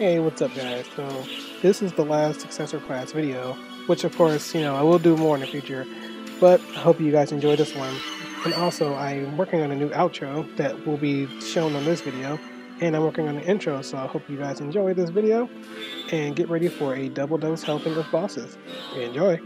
Hey, what's up guys? So, this is the last successor class video, which of course, you know, I will do more in the future, but I hope you guys enjoy this one. And also, I'm working on a new outro that will be shown on this video, and I'm working on an intro, so I hope you guys enjoy this video, and get ready for a double dose helping of bosses. Enjoy!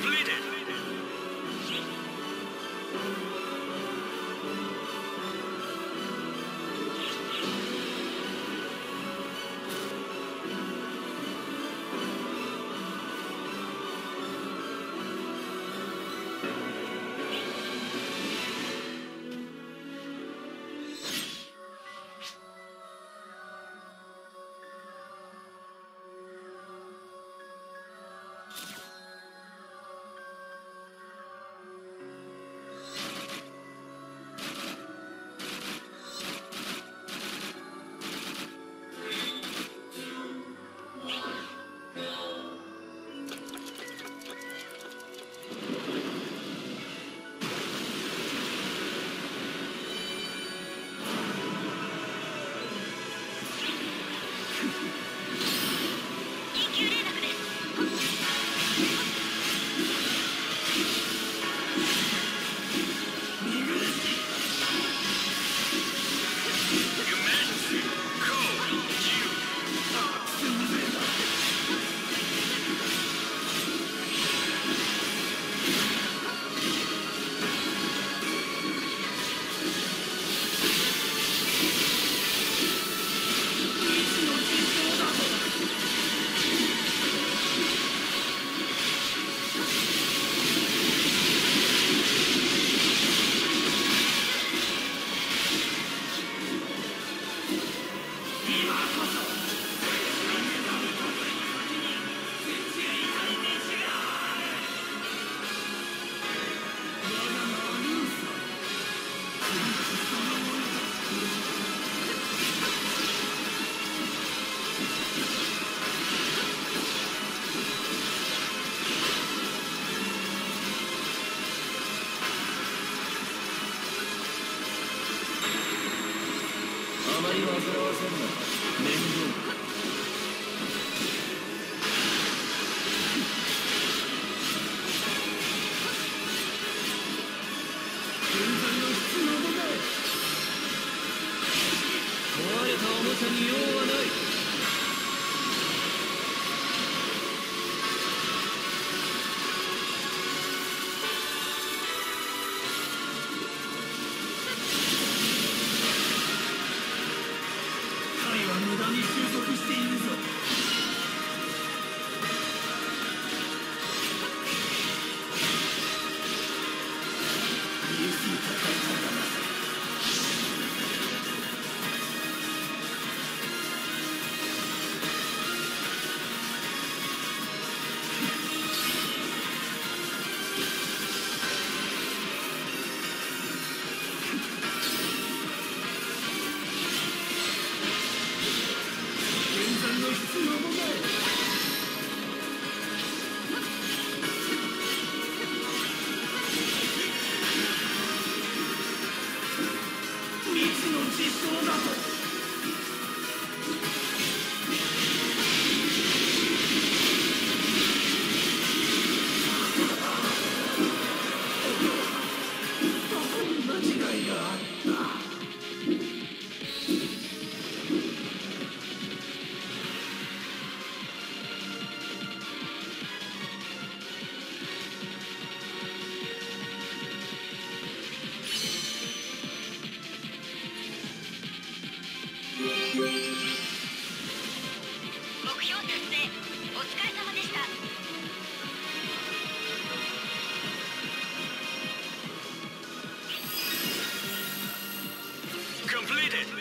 Completed. 壊れたおもちゃに用はないそ